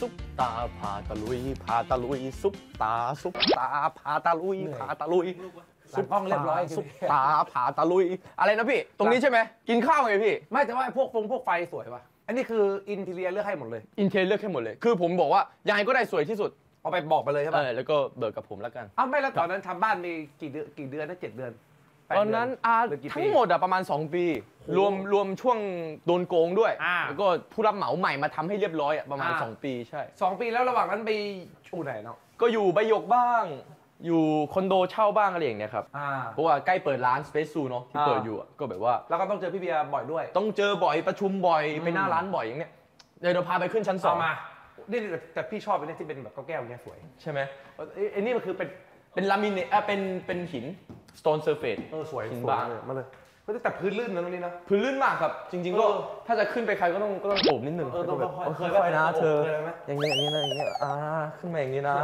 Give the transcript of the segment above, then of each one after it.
ซุปตาพาตะลุยพาตะลุยซุปตาซุปตาพาตะลุยพาตะลุยซุปห้องเรียบร้อยซุปตาพาตะลุย อะไรนะพี่ ตรงนี้ใช่ไหมกินข้าวไงพี่ ไม่แต่ว่าพวกฟงพวกไฟสวยป่ะอันนี้คืออินทีเรียเลือกให้หมดเลย อินเทรเลือกให้หมดเลย คือผมบอกว่ายังไงก็ได้สวยที่สุดเอาไปบอกไปเลยใช่เอป่ะอแล้วก็เบิกกับผมแล้วกันอ้าวไม่แล้วตอนนั้นทำบ้านมีกี่เดือนกี่เดือนนะเจ็ดเดือนแปด ตอนนั้นเดือ่าหรือกี่ปี ทั้งหมดอะประมาณ 2 ปี รวมรวมช่วงโดนโกงด้วย อ่า แล้วก็ผู้รับเหมาใหม่มาทำให้เรียบร้อยอะประมาณ อ่า 2 ปีใช่ สองปีแล้วระหว่างนั้นไปอู่ไหนเนาะก็อยู่ใบหยกบ้าง อยู่คอนโดเช่าบ้างอะไรอย่างเนี้ยครับอ่า เพราะว่าใกล้เปิดร้าน Space Zoo เนาะที่อ่า เปิดอยู่อะก็แบบว่า แล้วก็ต้องเจอพี่เบียร์บ่อยด้วย ต้องเจอบ่อยประชุมบ่อยไปหน้าร้านบ่อยอย่างเนี้ยเดี๋ยวเราพาไปขึ้นชั้นสอต่องมานี่แต่พี่ชอบเป็นที่เป็นแบบแก้วๆเนี้ยสวยใช่ไหมเอ้ยไอ้นี่มันคือเป็นเป็นลามิเนตอะเป็นเป็นหิน stone surface เออสวยหินสวยบาง เลยมาเลยเฮ้ยแต่พื้นลื่นนะตรงนี้นะ พื้นลื่นมากครับ จริง ๆ ก็เออ ถ้าจะขึ้นไปใครก็ต้องก็ต้องโอบนิดนึงเออต้องแบบค่อยๆค่อยเคยๆนะไหมเธอ เคยไหม อย่างนี้อย่างนี้นะอย่างนี้อ่าขึ้นมาอย่างนี้นะ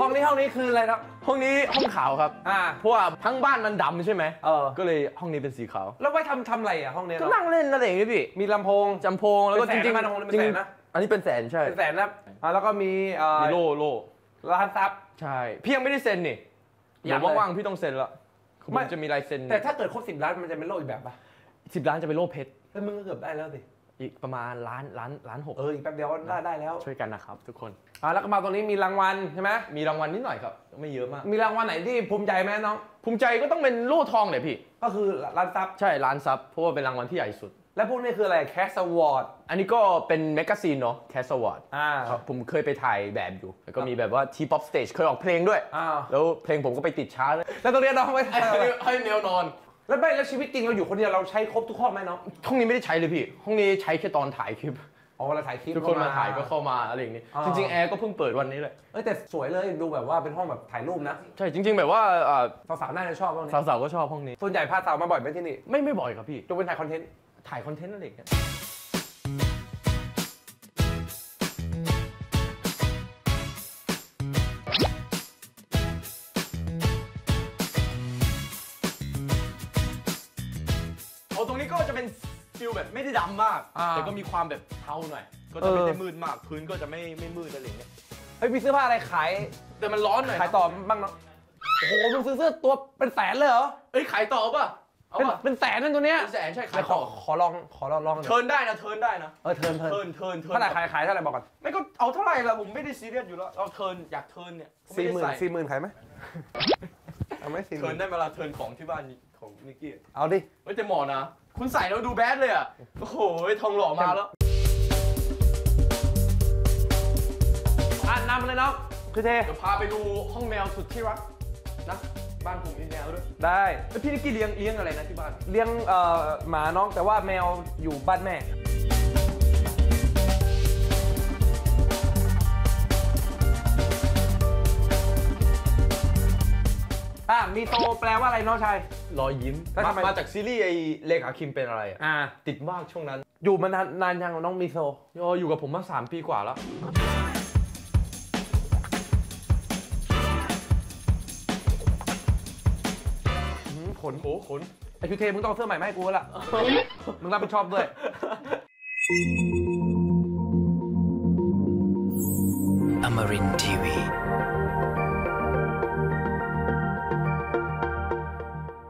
ห้องนี้ห้องนี้คืออะไรครับ ห้องนี้ห้องขาวครับ อ่า เพราะว่าทั้งบ้านมันดำใช่ไหมเออ ก็เลยห้องนี้เป็นสีขาว แล้วไว้ทำทำอะไรอะห้องเนี้ยก็เนาะนั่งเล่นอะไรอย่างนี้พี่มีลำโพง จำโพงแล้วก็เป็จนแสนริงนะมันคงเป็นจริงแสนนะ อันนี้เป็นแสนใช่เป็นแสนนะอ่าแล้วก็มีเอ่อมีโล่โล่ล้าน sub ใช่ พี่ยังไม่ได้เซ็นนี่ยังเลยเดี๋ยวว่างๆพี่ต้องเซ็นละผมไม่จะมีลายเซ็นแต่ถ้าเกิดครบสิบล้านมันจะเป็นโล่อีกแบบป่ะสิบล้านจะเป็นโล่เพชร แล้วมึงก็เกือบได้แล้วสิ อีกประมาณล้านล้านล้านหกเอออีกแป๊บเดียวก็ได้ได้แล้วช่วยกันนะครับ ทุกคนอ่าแล้วก็มาตรงนี้มีรางวัลใช่ไหมมีรางวัลนิดหน่อยครับ ไม่เยอะมาก มีรางวัลไหนที่ภูมิใจไหมน้อง ภูมิใจก็ต้องเป็นโล่ทองเลยพี่ ก็คือล้าน sub ใช่ล้าน sub เพราะว่าเป็นรางวัลที่ใหญ่สุด และพวกนี้คืออะไร Kazz Award อันนี้ก็เป็น magazine เนาะ Kazz Award อ่าครับผมเคยไปถ่ายแบบอยู่ แล้วก็มีแบบว่า T-Pop Stage เคยออกเพลงด้วยอ้าวแล้วเพลงผมก็ไปติดชาร์ตแล้วตรงนี้น้องไว้ให้ให้แมวนอน แล้วไม่แล้วชีวิตจริงเราอยู่คนเดียวเราใช้ครบทุกห้องไหมน้องห้องนี้ไม่ได้ใช้เลยพี่ ห้องนี้ใช้แค่ตอนถ่ายคลิป อ๋อเวลาถ่ายคลิปทุกคนมาถ่ายก็เข้ามาอะไรอย่างนี้ อ่า จริงๆแอร์ก็เพิ่งเปิดวันนี้เลยเอ้ยแต่สวยเลยดูแบบว่าเป็นห้องแบบถ่ายรูปนะใช่จริง ๆ แบบว่าอ่าสาวๆน่าจะชอบห้องนี้สาวๆก็ชอบห้องนี้ ส่วนใหญ่พาสาวมาบ่อยไหมที่นี่ไม่ไม่บ่อยครับพี่ยกเป็นถ่าย contentถ่ายคอนเทนต์อะไรอย่างเงี้ย โอ้ตรงนี้ก็จะเป็นฟิลแบบไม่ได้ดำมาก อ่า แต่ก็มีความแบบเทาหน่อย ก็จะไม่ได้มืดมาก พื้นก็จะไม่ไม่มืดอะไรอย่างเงี้ย เฮ้ยมีเสื้อผ้าอะไรขายแต่มันร้อนหน่อยขายต่อบ้างเนาะโอ้โหมึงซื้อเสื้อตัวเป็นแสนเลยเหรอเอ้ยขายต่อป่ะ เอาเป็นป่ะเป็นแสนนั่นตัวเนี้ยเป็นแสนใช่ไหนขายขอต่อ ขอลองขอลองลองหน่อยเทิร์นได้นะ เทิร์นได้นะ เออเทิร์นเทิร์นเทิร์นเทิร์นเทิร์นเท่าไหร่ขายขายเท่าไหร่บอกก่อนไม่ก็เอาเท่าไหร่ล่ะผมไม่ได้ซีเรียสอยู่แล้ว เอาเทิร์นอยากเทิร์นเนี่ยผมสี่ไได้หมื่นใส่สี่หมื่นขายไหมเอาไหมสี่หเทิมื่ร์นนได้เวลาเทิร์นของที่บ้าน ของนิกกี้เอาดิเฮ้ยแต่เหมาะนะ คุณใส่แล้วดูแบดเลยอะ โอ้โหทองหล่อมาแล้วอะนำมาเลยน้องคือเทเดี๋ยวพาไปดูห้องแมวสุดที่รักนะบ้านผมมีแมวด้วยได้แล้วพี่นิกกี้เลี้ยงเลี้ยงอะไรนะที่บ้านเลี้ยงเอ่อหมาน้องแต่ว่าแมวอยู่บ้านแม่ มีโตแปลว่าอะไรน้องชาย รอยยิ้มแล้วมาทำไม มาจากซีรีส์ไอ้เลขาคิมเป็นอะไรอะอ่า ติดมากช่วงนั้นอยู่มานานนานยังน้องมีโซ โยอยู่กับผมมา 3 ปีกว่าแล้วหืมขนโอ้ขน ไอคิวเทมึงต้องเอาเสื้อใหม่มาให้กูแล้วล่ะ มึงรับผิดชอบด้วย Amarin Tiwi.